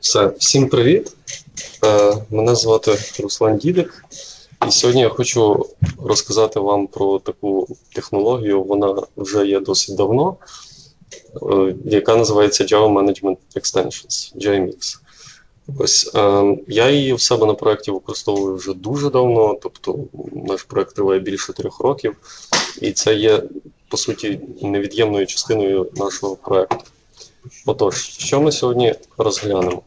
Все, всім привіт. Е, Мене звати Руслан Дідик, і сьогодні я хочу розказати вам про таку технологію. Вона вже є досить давно, е, яка називається Java Management Extensions, JMX. Ось е, я її в себе на проєкті використовую вже дуже давно, тобто наш проєкт триває більше трьох років, і це є по суті невід'ємною частиною нашого проєкту. Отож, що ми сьогодні розглянемо?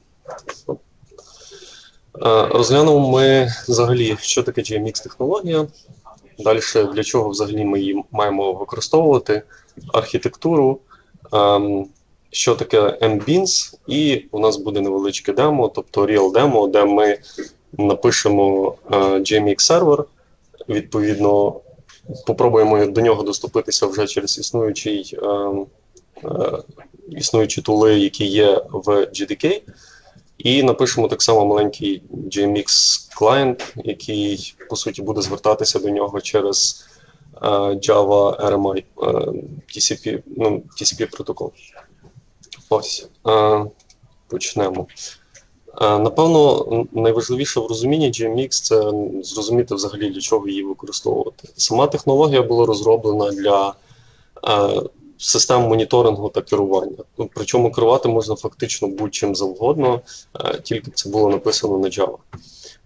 Е, Розглянемо ми взагалі, що таке GMX-технологія. Далі, для чого взагалі ми її маємо використовувати, архітектуру, ем, що таке MBeans, і у нас буде невеличке демо, тобто Real демо, де ми напишемо е, GMX сервер, відповідно, попробуємо до нього доступитися вже через існуючий. Існуючі тули, які є в GDK, і напишемо так само маленький GMX клієнт, який по суті буде звертатися до нього через е, Java RMI е, TCP, ну, TCP протокол. Ось. Е, Почнемо. Напевно, найважливіше в розумінні GMX це зрозуміти взагалі для чого її використовувати. Сама технологія була розроблена для систем моніторингу та керування. Ну, Причому керувати можна фактично будь-чим завгодно, е, тільки б це було написано на Java.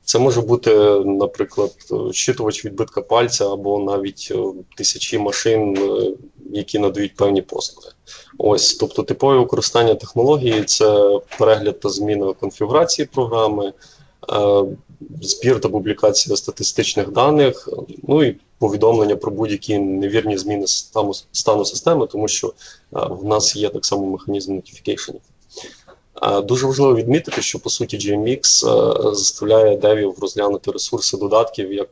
Це може бути, наприклад, щитувач відбитка пальця або навіть е, тисячі машин, е, які надають певні послуги. Ось, тобто, типове використання технології це перегляд та зміна конфігурації програми, збір та публікація статистичних даних, ну і повідомлення про будь-які невірні зміни стану, стану системи, тому що в нас є так само механізм нотифікейшенів. Дуже важливо відмітити, що по суті GMX заставляє девів розглянути ресурси додатків як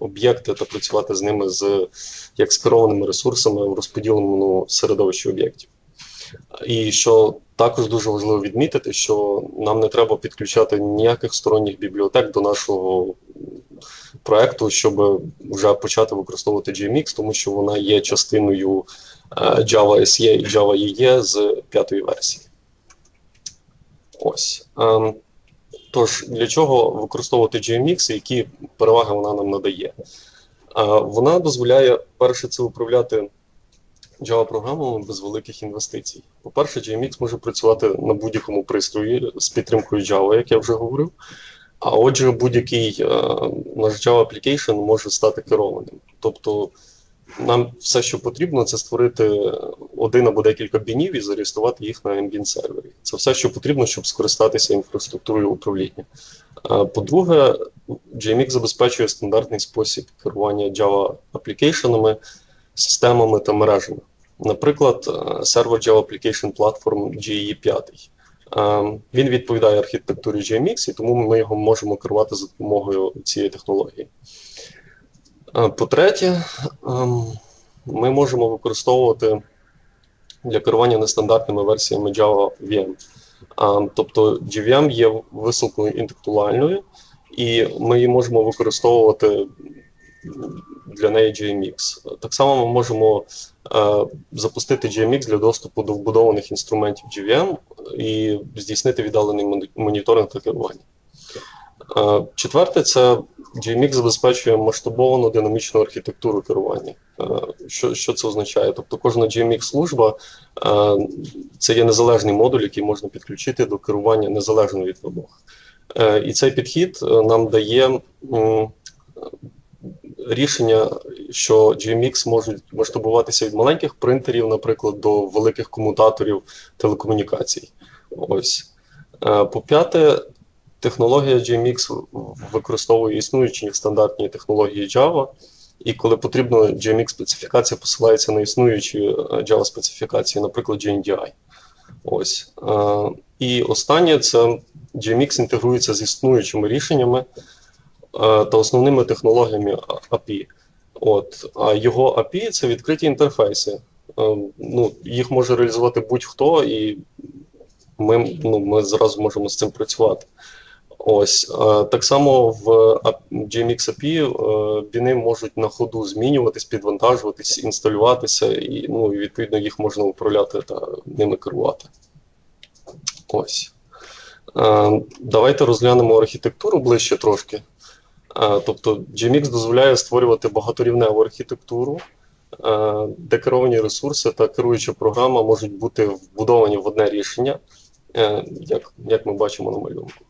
об'єкти та працювати з ними з як з керованими ресурсами в розподіленому середовищі об'єктів. І що також дуже важливо відмітити, що нам не треба підключати ніяких сторонніх бібліотек до нашого проекту, щоб вже почати використовувати GMX, тому що вона є частиною Java SE і Java EE з п'ятої версії. Ось. Тож, для чого використовувати GMX і які переваги вона нам надає? Вона дозволяє перше це управляти Java-програмами без великих інвестицій. По-перше, GMX може працювати на будь-якому пристрої з підтримкою Java, як я вже говорив. А отже, будь-який е, наш Java Application може стати керованим. Тобто нам все, що потрібно, це створити один або декілька бінів і зареєструвати їх на Ambient сервері. Це все, що потрібно, щоб скористатися інфраструктурою управління. По-друге, GMX забезпечує стандартний спосіб керування Java аплікейшенами, системами та мережами. Наприклад, сервер Java Application Platform GE 5. Він відповідає архітектурі GMX, і тому ми його можемо керувати за допомогою цієї технології. По-третє, ми можемо використовувати для керування нестандартними версіями Java VM. Тобто GVM є висилкою інтелектуальною, і ми її можемо використовувати для неї GMX. Так само ми можемо е, запустити GMX для доступу до вбудованих інструментів GVM і здійснити віддалений моніторинг та керування. Е, четверте, це GMX забезпечує масштабовану динамічну архітектуру керування. Е, що що це означає? Тобто кожна GMX-служба е, це є незалежний модуль, який можна підключити до керування незалежно від вимог. Е, і цей підхід е, нам дає. Рішення, що GMX можуть масштабуватися від маленьких принтерів, наприклад, до великих комутаторів телекомунікацій. Ось. По-п'яте, технологія GMX використовує існуючі стандартні технології Java, і коли потрібно, GMX-специфікація посилається на існуючі Java специфікації, наприклад, GNDI. Ось. І останнє це GMX інтегрується з існуючими рішеннями та основними технологіями API. От. А його API це відкриті інтерфейси. Ну, Їх може реалізувати будь-хто, і ми ну, ми зразу можемо з цим працювати. Ось так само в GMX API біни можуть на ходу змінюватись, підвантажуватись, інсталюватися, і ну, відповідно їх можна управляти та ними керувати. Ось. Е, Давайте розглянемо архітектуру ближче трошки. Е, Тобто GMX дозволяє створювати багаторівневу архітектуру, е, де керовані ресурси та керуюча програма можуть бути вбудовані в одне рішення, е, як, як ми бачимо на малюнку.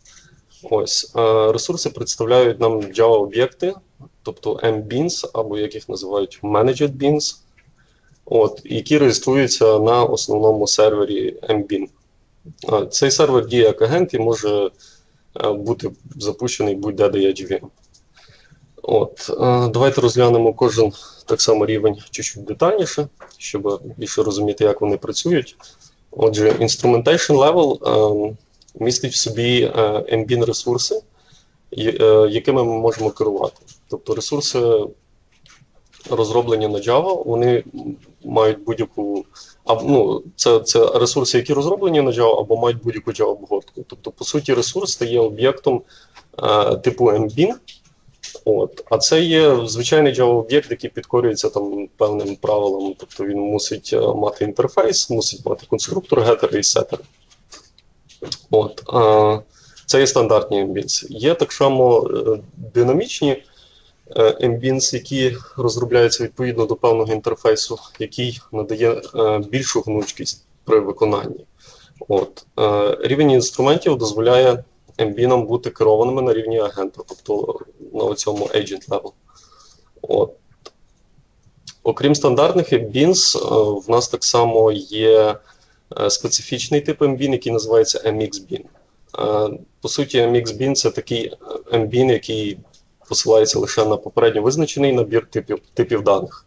Ось ресурси представляють нам Java-об'єкти, тобто MBeans, або як їх називають Managed Beans, от, які реєструються на основному сервері MBean. Цей сервер діє як агент і може бути запущений будь-де де є GVM. От, е, давайте розглянемо кожен так само рівень чуть-чуть детальніше, щоб більше розуміти, як вони працюють. Отже, instrumentation level е, містить в собі е, MBean ресурси, е, якими ми можемо керувати. Тобто ресурси розроблені на Java, вони мають будь-яку. Ну, це, це ресурси, які розроблені на Java, або мають будь-яку Java обгортку. Тобто, по суті, ресурс стає об'єктом типу MBean. От. А це є звичайний Java-об'єкт, який підкорюється там певним правилам. Тобто він мусить е, мати інтерфейс, мусить мати конструктор, гетер і сетер. От. Е, це є стандартні MBeans. Є так само е, динамічні е, які розробляються відповідно до певного інтерфейсу, який надає більшу гнучкість при виконанні. От. Рівень інструментів дозволяє MBean бути керованими на рівні агента, тобто на цьому agent level. От. Окрім стандартних MBeans, е, в нас так само є е, специфічний тип MBean, який називається MXBean. Е, По суті, MXBean це такий MBean, який посилається лише на попередньо визначений набір типів, типів даних.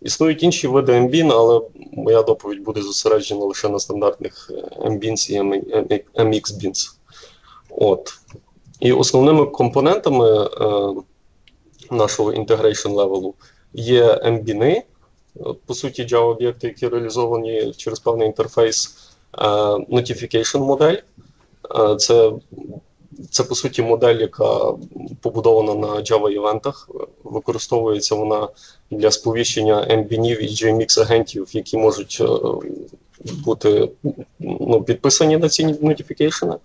Існують інші види MBean, але моя доповідь буде зосереджена лише на стандартних MBeans і MXBeans. От. І основними компонентами е, нашого integration левелу є MBNи, по суті, Java-об'єкти, які реалізовані через певний інтерфейс, е, notification модель. Е, це, це, по суті, модель, яка побудована на Java-івентах. Використовується вона для сповіщення MBNів і JMX-агентів, які можуть е, бути ну, підписані на ці notification.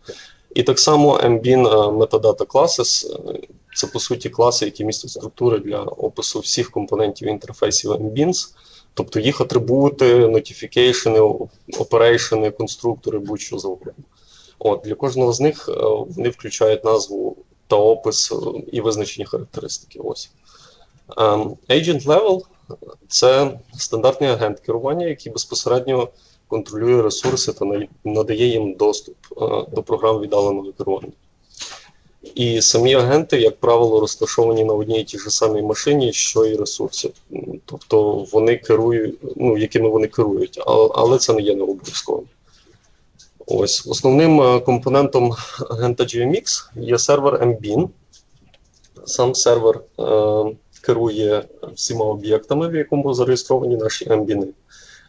І так само MBean е, Metadata Classes е, це по суті класи, які містять структури для опису всіх компонентів інтерфейсів MBeans, тобто їх атрибути, нотіфікейшени, оперейшени, конструктори, будь-що завгодно. От, Для кожного з них е, вони включають назву та опис і визначені характеристики. Ось. Ем, Agent Level це стандартний агент керування, який безпосередньо контролює ресурси та надає їм доступ е, до програм віддаленого керування. І самі агенти, як правило, розташовані на одній і тій ж самій машині, що і ресурси. Тобто вони керують, ну, якими вони керують, але це не є не обов'язково. Ось основним е, компонентом агента GMX є сервер MBean. Сам сервер е, керує всіма об'єктами, в якому зареєстровані наші MBean.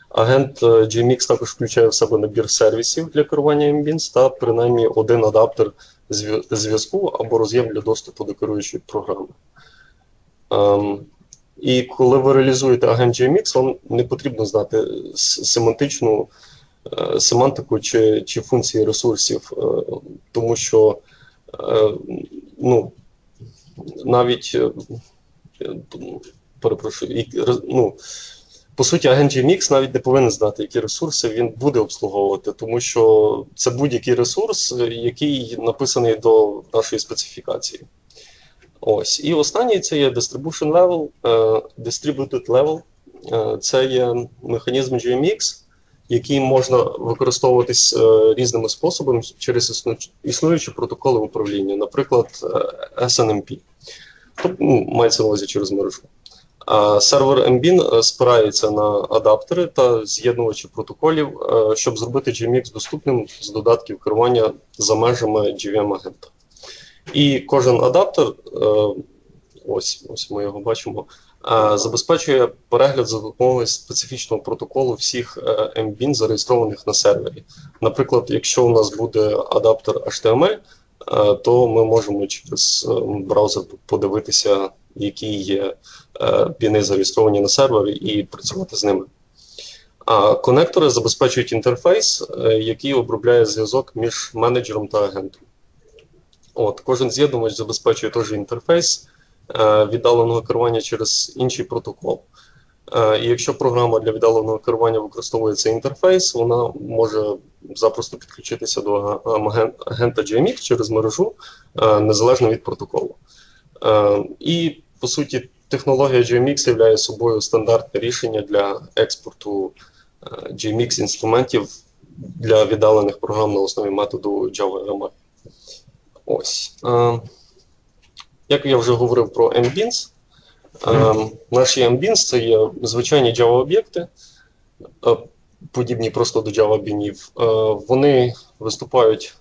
Агент е, GMX також включає в себе набір сервісів для керування MBeans та принаймні один адаптер зв'язку або роз'єм для доступу до керуючої програми. Ем, і коли ви реалізуєте агент GMX, вам не потрібно знати семантичну е, семантику чи, чи функції ресурсів, е, тому що е, ну, навіть е, перепрошую, і, ну, по суті, агент GMX навіть не повинен знати, які ресурси він буде обслуговувати, тому що це будь-який ресурс, який написаний до нашої специфікації. Ось. І останній це є distribution level, е, distributed level. Е, Це є механізм GMX, який можна використовуватись е, різними способами через існуючі протоколи управління, наприклад, SNMP. Тобто, ну, мається на увазі через мережу. Сервер MBean е, спирається на адаптери та з'єднувачі протоколів, е, щоб зробити GMX доступним з додатків керування за межами GVM-агента. І кожен адаптер, е, ось, ось ми його бачимо, забезпечує перегляд за допомогою специфічного протоколу всіх MBean, зареєстрованих на сервері. Наприклад, якщо у нас буде адаптер HTML, то ми можемо через браузер подивитися, які є е, піни зареєстровані на сервері, і працювати з ними. А конектори забезпечують інтерфейс, е, який обробляє зв'язок між менеджером та агентом. От, Кожен з'єднувач забезпечує теж інтерфейс е, віддаленого керування через інший протокол. Е, і якщо програма для віддаленого керування використовує цей інтерфейс, вона може запросто підключитися до агента GMX через мережу незалежно від протоколу. І, по суті, технологія GMX є собою стандартне рішення для експорту GMX інструментів для віддалених програм на основі методу Java Ось. Як я вже говорив про MBINS, наші MBINS це є звичайні Java-об'єкти, подібні просто до Java-бінів. Вони виступають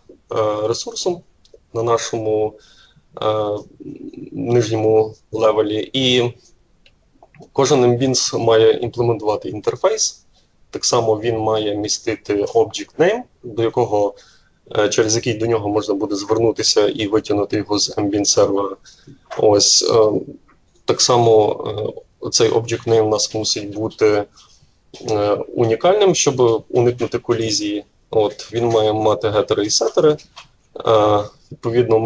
ресурсом на нашому нижньому левелі, і кожен MBINS має імплементувати інтерфейс. Так само він має містити object name, до якого, е, через який до нього можна буде звернутися і витягнути його з ambient сервера. Ось е, так само е, цей object name у нас мусить бути унікальним, щоб уникнути колізії. От, Він має мати гетери і сетери. Відповідно,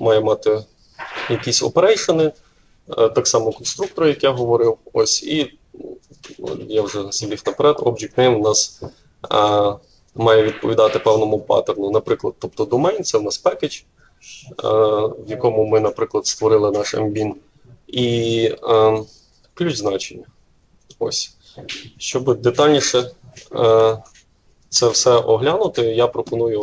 має мати якісь оперейшени, так само конструктори, як я говорив. Ось, і я вже забіг наперед, Object Name у нас а, має відповідати певному паттерну. Наприклад, тобто домен це у нас пекедж, в якому ми, наприклад, створили наш MBIN, і а, ключ значення. Ось. Щоб детальніше а, це все оглянути, я пропоную.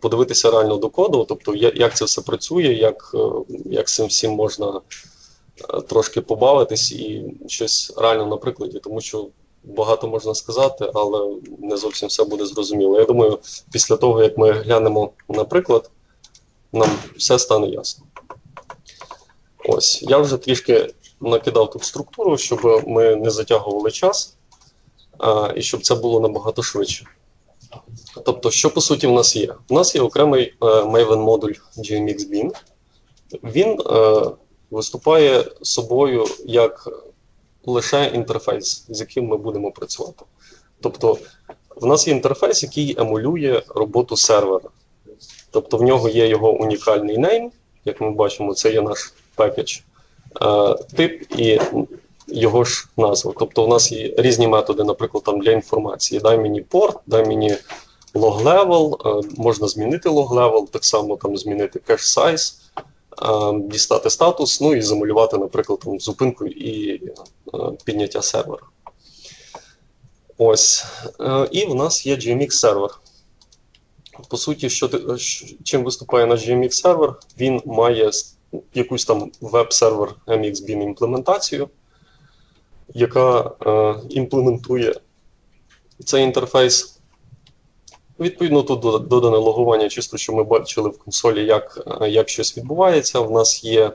Подивитися реально до коду, тобто як це все працює, як як цим всім можна Е, трошки побавитись і щось реально на прикладі, тому що багато можна сказати, але не зовсім все буде зрозуміло. Я думаю, після того, як ми глянемо на приклад, нам все стане ясно. Ось, я вже трішки накидав тут структуру, щоб ми не затягували час а, і щоб це було набагато швидше. Тобто, що по суті в нас є? У нас є окремий е, Maven модуль GMX Beam. Він е, виступає собою як лише інтерфейс, з яким ми будемо працювати. Тобто, в нас є інтерфейс, який емулює роботу сервера. Тобто в нього є його унікальний нейм, як ми бачимо, це є наш пекедж, тип і його ж назва. Тобто, у нас є різні методи, наприклад, там для інформації. Дай мені порт, дай мені log level, можна змінити log level, так само там змінити cache size дістати статус, ну і замалювати, наприклад, там, зупинку і підняття сервера. Ось. Е, і в нас є JMX сервер. По суті, що, чим виступає наш JMX сервер, він має якусь там веб-сервер MXBeam імплементацію, яка е, імплементує цей інтерфейс Відповідно, тут додане логування, чисто, що ми бачили в консолі, як е, як щось відбувається. У нас є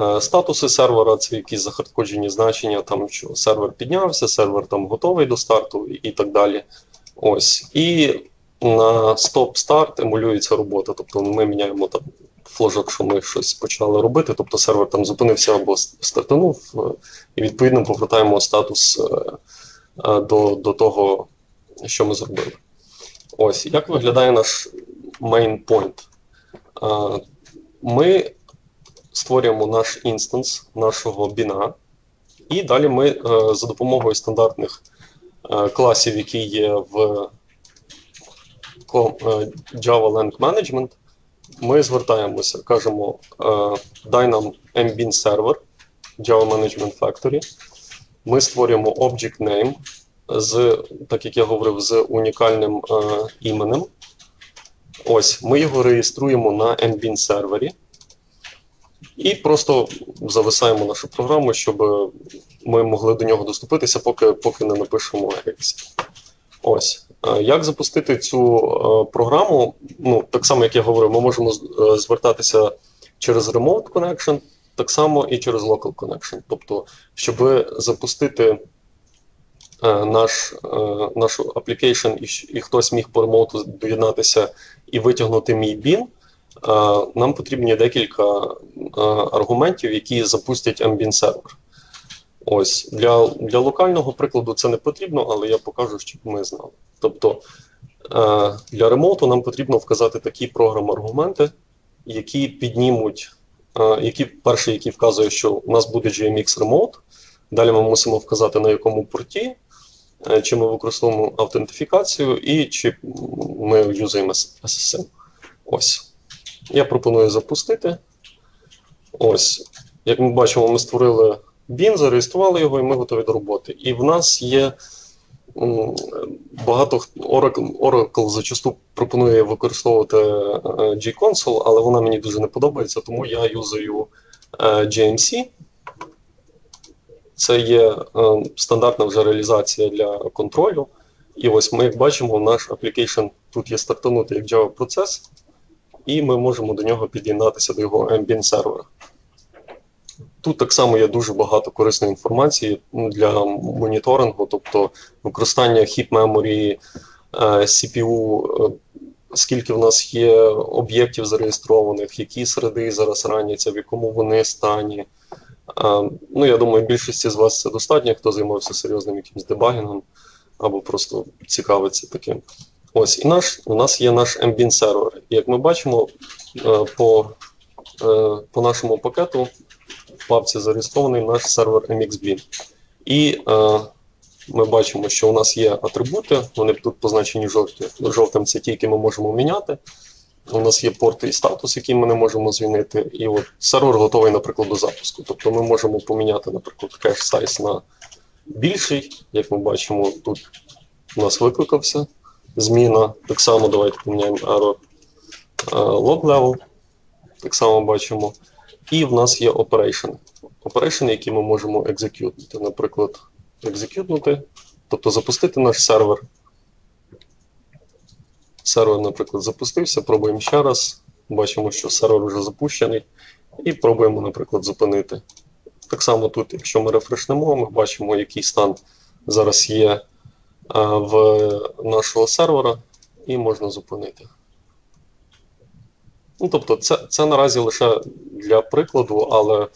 е, статуси сервера, це якісь захардкоджені значення, там що сервер піднявся, сервер там готовий до старту і, і так далі. Ось. І на стоп-старт емулюється робота. Тобто ми міняємо там фложок, що ми щось почали робити, тобто сервер там зупинився або стартанув, е, і відповідно повертаємо статус е, до, до того, що ми зробили. Ось, як виглядає наш main point? Ми створюємо наш інстанс нашого біна, і далі ми е, за допомогою стандартних е, класів, які є в е, Java Lang Management, ми звертаємося, кажемо, дай нам mbin server Java Management Factory. Ми створюємо object name з, так як я говорив, з унікальним е, іменем. Ось, Ми його реєструємо на MBIN сервері і просто зависаємо нашу програму, щоб ми могли до нього доступитися, поки поки не напишемо. Ось. Е, як запустити цю е, програму? Ну, Так само, як я говорив, ми можемо е, звертатися через Remote Connection, так само і через Local Connection. Тобто, щоб запустити наш, нашу application і, хтось міг по ремоуту доєднатися і витягнути мій бін, нам потрібні декілька аргументів, які запустять Ambient сервер. Ось для, для локального прикладу це не потрібно, але я покажу, щоб ми знали. Тобто е, для ремонту нам потрібно вказати такі програм-аргументи, які піднімуть, е, які перший, який вказує, що у нас буде GMX Remote. Далі ми мусимо вказати, на якому порті, е, чи ми використовуємо автентифікацію і чи ми юзаємо SSM. Ось. Я пропоную запустити. Ось. Як ми бачимо, ми створили BIN, зареєстрували його, і ми готові до роботи. І в нас є багато Oracle, Oracle зачасту пропонує використовувати е, G-Console, але вона мені дуже не подобається, тому я юзаю е, GMC. Це є е, стандартна вже реалізація для контролю. І ось ми, як бачимо, наш application тут є стартанутий як Java процес, і ми можемо до нього під'єднатися до його ambient сервера. Тут так само є дуже багато корисної інформації для моніторингу, тобто використання хіп меморі, CPU, е, скільки в нас є об'єктів зареєстрованих, які середи зараз раняться, в якому вони стані. Е, ну, я думаю, більшості з вас це достатньо, хто займався серйозним якимось дебагінгом або просто цікавиться таким. Ось, і наш, у нас є наш ambient сервер. Як ми бачимо, е, по, по нашому пакету папці зареєстрований наш сервер MXBin. І е, ми бачимо, що у нас є атрибути, вони тут позначені жовті. жовтим, це ті, які ми можемо міняти. У нас є порти і статус, які ми не можемо змінити. І от сервер готовий, наприклад, до запуску. Тобто ми можемо поміняти, наприклад, кеш сайз на більший. Як ми бачимо, тут у нас викликався зміна. Так само давайте поміняємо error е, log level. Так само бачимо. І в нас є operation. Operation, які ми можемо екзекютнути. Наприклад, екзекютнути, тобто запустити наш сервер. Сервер, наприклад, запустився, пробуємо ще раз. Бачимо, що сервер вже запущений. І пробуємо, наприклад, зупинити. Так само тут, якщо ми рефрешнемо, ми бачимо, який стан зараз є в нашого сервера, і можна зупинити. Ну, Тобто, це це наразі лише для прикладу, але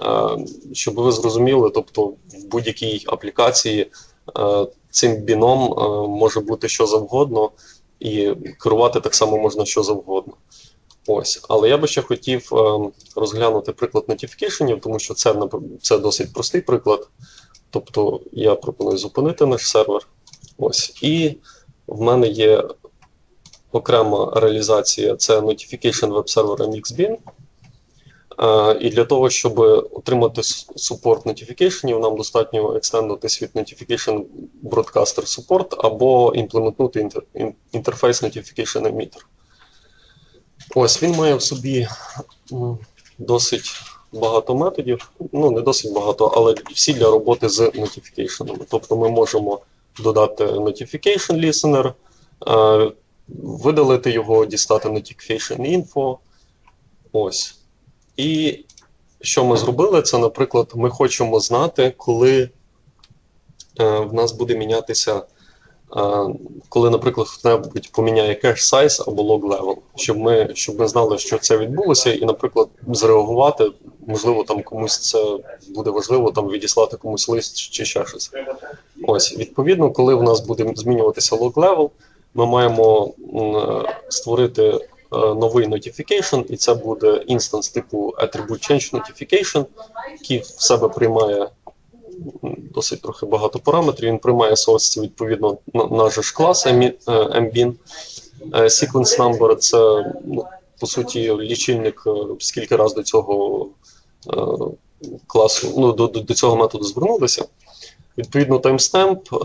е, щоб ви зрозуміли, тобто в будь-якій аплікації е, цим біном е, може бути що завгодно, і керувати так само можна що завгодно. Ось, Але я би ще хотів е, розглянути приклад notification, тому що це це досить простий приклад. Тобто я пропоную зупинити наш сервер. Ось, І в мене є окрема реалізація це Notification Web Server MXBin. І для того, щоб отримати супорт notification, нам достатньо екстендити світ Notification Broadcaster Support або імплементнути інтерфейс Notification Emitter. Ось він має в собі досить багато методів, ну не досить багато, але всі для роботи з notification. Тобто ми можемо додати Notification Listener, видалити його, дістати Notification Info. Ось. І що ми зробили? Це, наприклад, ми хочемо знати, коли е, в нас буде мінятися, е, коли, наприклад, хто-небудь поміняє cache size або log level, щоб ми щоб ми знали, що це відбулося, і, наприклад, зреагувати, можливо, там комусь це буде важливо, там відіслати комусь лист чи ще щось. Ось, відповідно, коли в нас буде змінюватися log level, ми маємо створити е, новий notification, і це буде instance типу Attribute Change Notification, який в себе приймає досить трохи багато параметрів. Він приймає source, відповідно наш же клас MBIN. Е, sequence number це, ну, по суті, лічильник, е, скільки раз до цього класу, ну, до, до цього методу звернулися. Відповідно, timestamp, е,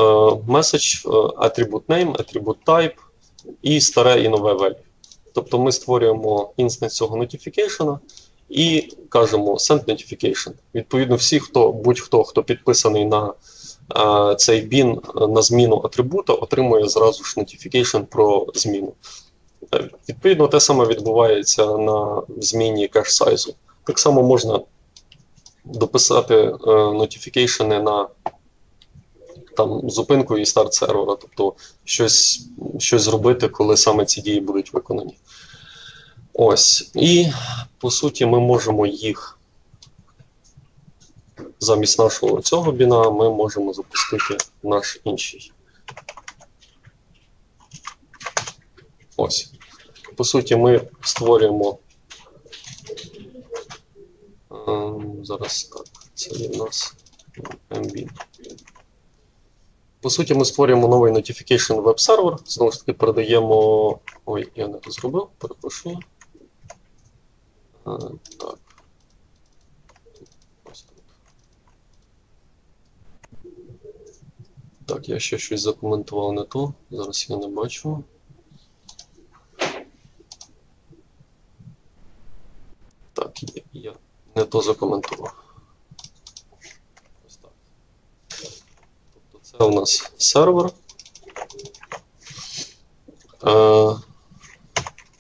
message, е, attribute name, attribute type і старе і нове value. Тобто ми створюємо інстанс цього notification і кажемо send notification. Відповідно, всі, хто будь-хто, хто підписаний на е, цей бін на зміну атрибута, отримує зразу ж notification про зміну. Відповідно, те саме відбувається на зміні кеш сайзу. Так само можна дописати notification на там зупинку і старт сервера, тобто щось щось зробити, коли саме ці дії будуть виконані. Ось. І по суті, ми можемо їх замість нашого цього біна ми можемо запустити наш інший. Ось. По суті, ми створюємо. Ем, зараз так, це є в нас MB. По суті, ми створюємо новий Notification Web Server. Знову ж таки, передаємо. Ой, я не то зробив, перепрошую. Так. Так, я ще щось закоментував не то. Зараз я не бачу. Так, я- я не то закоментував. Тобто це у нас сервер. Е,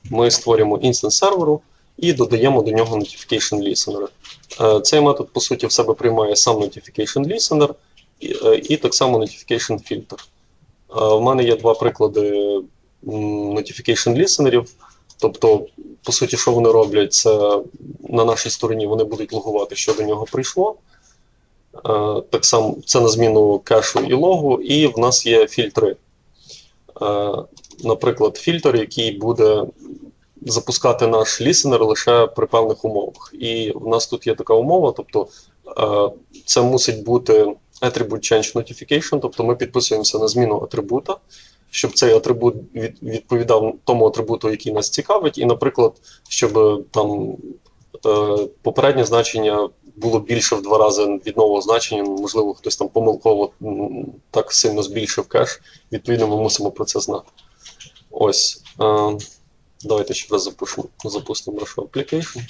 Ми створюємо інстанс серверу і додаємо до нього Notification Listener. Е, Цей метод, по суті, в себе приймає сам Notification Listener і, е, так само Notification Filter. В мене є два приклади Notification Listenerів. Тобто, по суті, що вони роблять, це на нашій стороні вони будуть логувати, що до нього прийшло. Е, Так само це на зміну кешу і логу, і в нас є фільтри. Е, Наприклад, фільтр, який буде запускати наш лісенер лише при певних умовах. І в нас тут є така умова, тобто е, це мусить бути attribute change notification, тобто ми підписуємося на зміну атрибута, щоб цей атрибут відповідав тому атрибуту, який нас цікавить, і, наприклад, щоб там попереднє значення було більше в два рази від нового значення, можливо, хтось там помилково так сильно збільшив кеш. Відповідно, ми мусимо про це знати. Ось. Е, давайте ще раз запустимо, запустимо нашу application.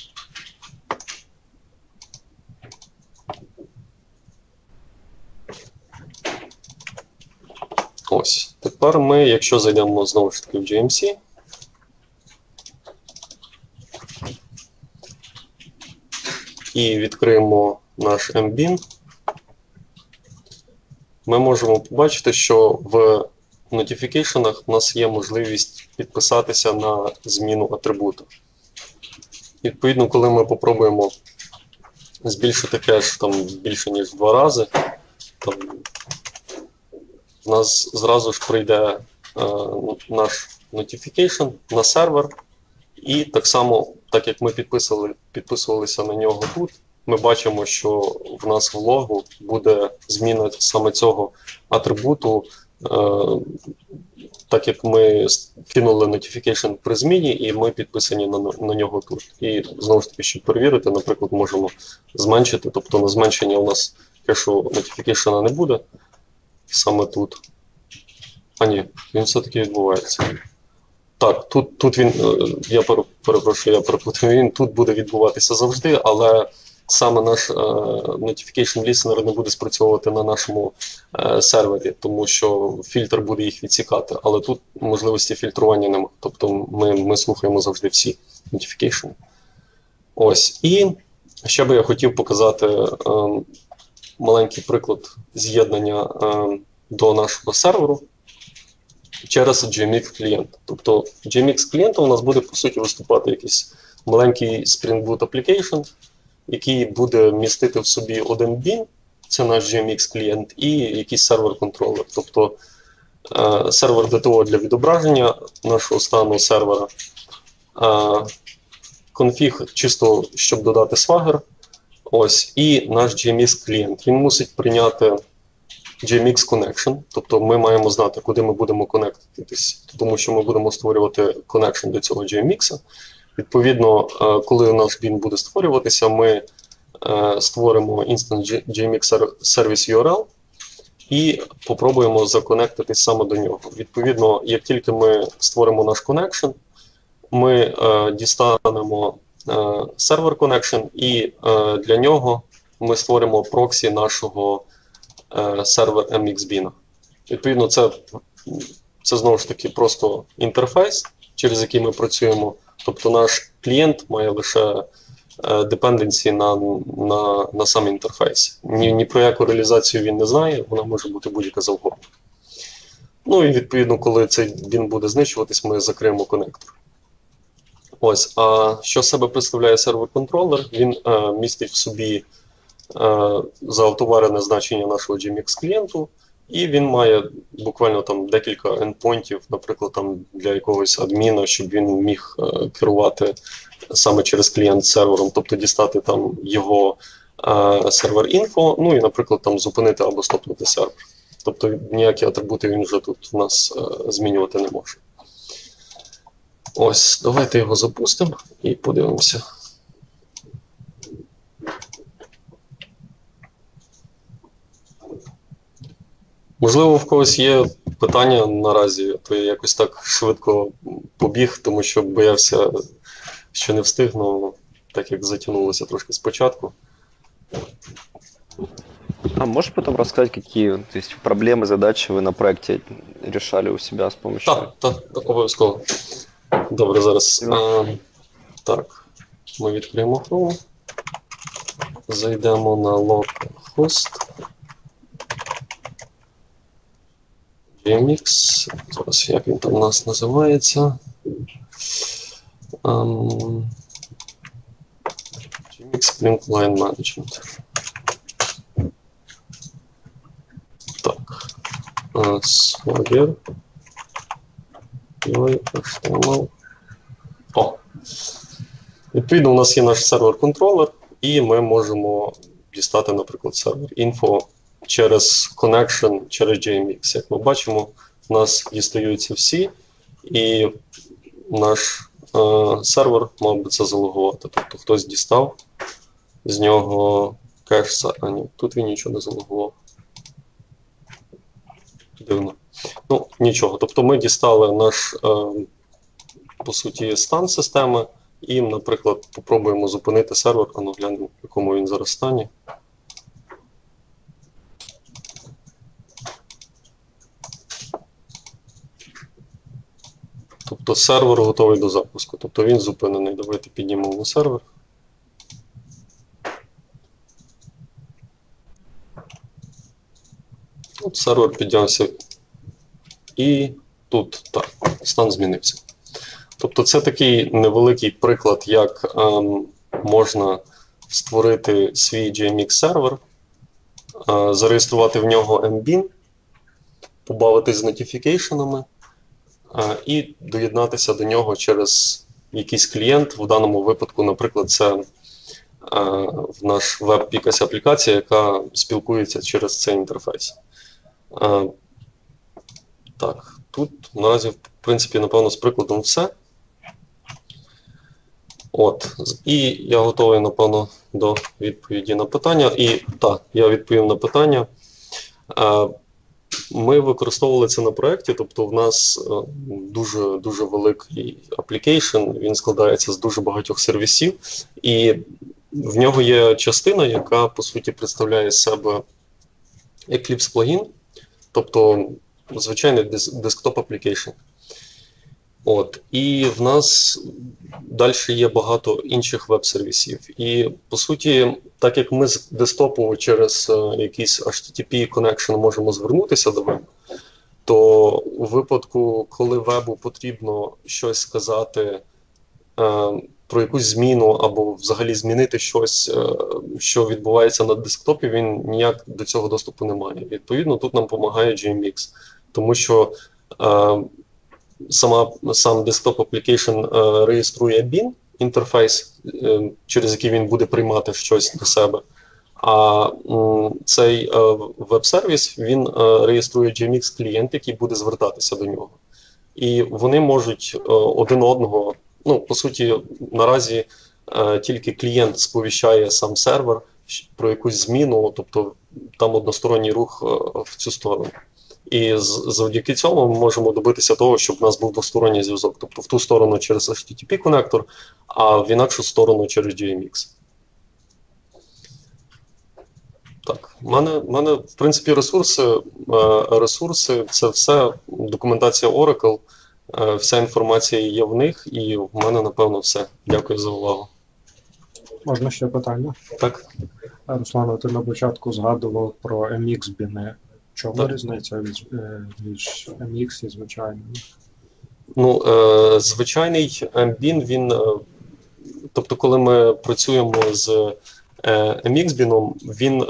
Ось. Тепер ми, якщо зайдемо знову ж таки в GMC, і відкриємо наш MBIN, ми можемо побачити, що в нотифікейшенах у нас є можливість підписатися на зміну атрибуту. Відповідно, коли ми попробуємо збільшити кеш там, більше, ніж два рази, там, у нас зразу ж прийде е, наш notification на сервер, і так само, так як ми підписували, підписувалися на нього тут, ми бачимо, що в нас в логу буде зміна саме цього атрибуту, е, так як ми кинули notification при зміні, і ми підписані на, на нього тут. І знову ж таки, щоб перевірити, наприклад, можемо зменшити, тобто на зменшення у нас кешу notification не буде саме тут. А ні, він все-таки відбувається. Так, тут тут він, е, я перепрошую, я перепутав, він тут буде відбуватися завжди, але саме наш е, notification listener не буде спрацьовувати на нашому е, сервері, тому що фільтр буде їх відсікати. Але тут можливості фільтрування немає. Тобто ми, ми слухаємо завжди всі notification. Ось. І ще би я хотів показати е, маленький приклад з'єднання е, до нашого серверу через GMX клієнт. Тобто GMX клієнта у нас буде по суті виступати якийсь маленький Spring Boot Application, який буде містити в собі один bin, це наш GMX клієнт, і якийсь сервер-контролер. Тобто е, сервер ДТО для відображення нашого стану сервера. Е, конфіг чисто, щоб додати swagger. Ось, і наш GMX клієнт. Він мусить прийняти GMX Connection, тобто ми маємо знати, куди ми будемо конектитись, тому що ми будемо створювати connection до цього GMX. Відповідно, е, коли наш bin буде створюватися, ми е, створимо Instant GMX Service URL і попробуємо законектитись саме до нього. Відповідно, як тільки ми створимо наш connection, ми е, дістанемо сервер connection, і для нього ми створимо проксі нашого сервер MXBIN. Відповідно, це, це знову ж таки просто інтерфейс, через який ми працюємо. Тобто наш клієнт має лише депенденсі на, на, на сам інтерфейс. Ні, ні про яку реалізацію він не знає, вона може бути будь-яка завгодно. Ну і відповідно, коли цей він буде знищуватись, ми закриємо конектор. Ось, а що себе представляє сервер-контролер? Він е, містить в собі заавтоварене значення нашого GMX клієнту, і він має буквально там декілька endpointів, наприклад, там для якогось адміна, щоб він міг е, керувати саме через клієнт сервером, тобто дістати там його е, сервер інфо, ну і, наприклад, там зупинити або стопнути сервер. Тобто ніякі атрибути він вже тут у нас е, змінювати не може. Ось, давайте його запустимо і подивимося. Можливо, в когось є питання наразі, то я якось так швидко побіг, тому що боявся, що не встигну, так як затягнулося трошки спочатку. А можешь потом рассказать, какие то есть, проблемы, задачи вы на проекте решали у себя с помощью? Так, так, так обов'язково. Добре, зараз. А, так, ми відкриємо Chrome. Зайдемо на localhost. Remix. Зараз як він там у нас називається. Um, Remix Spring Line Management. Так. Swagger. Ой, HTML. О. Відповідно, у нас є наш сервер-контролер, і ми можемо дістати, наприклад, сервер info через connection, через JMX. Як ми бачимо, у нас дістаються всі, і наш е, сервер мав би це залогувати. Тобто хтось дістав з нього кеш. А ні, тут він нічого не залогував. Дивно. Ну, нічого. Тобто ми дістали наш, е, по суті, стан системи, і, наприклад, попробуємо зупинити сервер, а ну глянемо, в якому він зараз стані. Тобто сервер готовий до запуску. Тобто він зупинений. Давайте піднімемо сервер. От сервер піднявся. І тут так, стан змінився. Тобто це такий невеликий приклад, як ем, можна створити свій JMX сервер, е, зареєструвати в нього MBIN, побавитись з нотифікейшенами е, і доєднатися до нього через якийсь клієнт. В даному випадку, наприклад, це в наш веб якась аплікація, яка спілкується через цей інтерфейс. Так, тут наразі, в принципі, напевно, з прикладом все. От, і я готовий, напевно, до відповіді на питання. І так, я відповів на питання. Ми використовували це на проєкті, тобто в нас е, дуже дуже великий application, він складається з дуже багатьох сервісів, і в нього є частина, яка по суті представляє себе Eclipse плагін, тобто звичайний десктоп application. От, І в нас далі є багато інших веб-сервісів. І по суті, так як ми з десктопу через е, якийсь HTTP connection можемо звернутися до вебу, то у випадку, коли вебу потрібно щось сказати е, про якусь зміну або взагалі змінити щось, е, що відбувається на десктопі, він ніяк до цього доступу не має. Відповідно, тут нам допомагає GMX, тому що. Е, сама сам desktop application е, реєструє BIN інтерфейс, е, через який він буде приймати щось до себе. А цей е, веб-сервіс він реєструє GMX клієнт, який буде звертатися до нього. І вони можуть один одного, ну, по суті, наразі тільки клієнт сповіщає сам сервер про якусь зміну, тобто там односторонній рух в цю сторону. І завдяки цьому ми можемо добитися того, щоб в нас був двосторонній зв'язок. Тобто в ту сторону через http коннектор, а в інакшу сторону через GMX. Так, в мене, в мене, в принципі, ресурси, е, ресурси це все документація Oracle, е, вся інформація є в них, і в мене, напевно, все. Дякую за увагу. Можна ще питання? Так. Руслан, ти на початку згадував про MX біни. Чому різниця від, е, між MX і звичайним? Ну, е, звичайний MBIN, він, е, тобто, коли ми працюємо з Е, MX біном він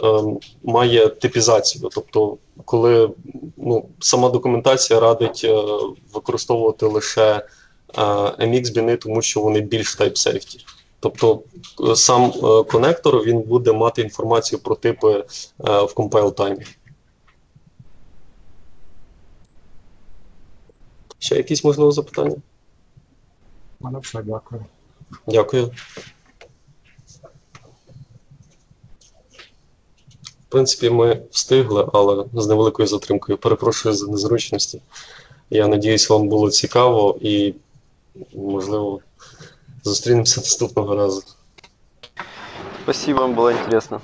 має типізацію, тобто, коли ну, сама документація радить використовувати лише е, MX біни, тому що вони більш type safety. Тобто сам конектор він буде мати інформацію про типи в compile таймі. Ще якісь можливо запитання? У мене все, дякую. Дякую. В принципі, ми встигли, але з невеликою затримкою. Перепрошую за незручності. Я надіюсь, вам було цікаво і, можливо, зустрінемося наступного разу. Спасибо, вам было интересно.